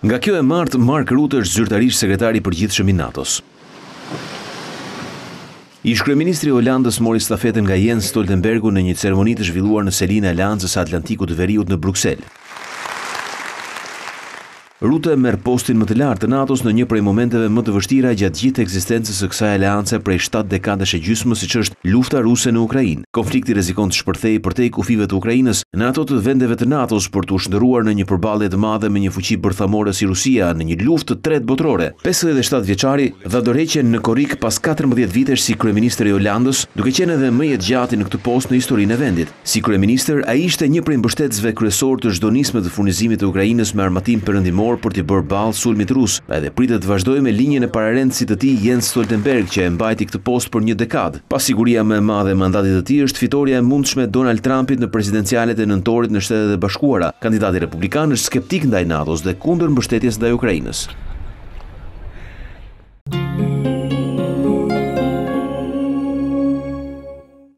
Nga kjo e martë, Mark Rutte është zyrtarisht sekretari i përgjithshëm i NATO-s. Ish-kryeministri i Holandës mori stafetën nga Jens Stoltenbergu në një ceremoni të zhvilluar në selinë e Aleancës së Atlantikut të Veriut në Bruksel. Rutte merr postin më të lartë të NATO-s në një prej momenteve më të vështira gjatë gjithë ekzistencës së kësaj aleance prej shtatë dekadash e gjysmë siç është lufta ruse në Ukrainë. Konflikti rrezikon të shpërthejë përtej kufijve të Ukrainës në ato të vendeve të NATO-s për t'u shndërruar në një përballje të madhe me një fuqi bërthamore si Rusia në një luftë të tretë botërore. Pesëdhjetë e shtatë vjeçari dha dorëheqjen në korrik pas katërmbëdhjetë vitesh si kryeministër i Holandës, duke qenë edhe më jetëgjati në këtë post në historinë e vendit. Si kryeministër, ai ishte një prej mbështetësve kryesorë të çdo nisme të furnizimit të Ukrainës me armatim perëndimor për t'i bërë ballë sulmit rus, edhe pritet të vazhdojë me linjën e pararendësit të tij Jens Stoltenberg që e mbajti këtë post për një dekadë. Pasiguria më e madhe e mandatit të tij është fitorja e mundshme e Donald Trumpit në presidencialet e nëntorit në Shtetet e Bashkuara, kandidati republikan është skeptik ndaj NATO-s dhe kundër mbështetjes ndaj Ukrainës.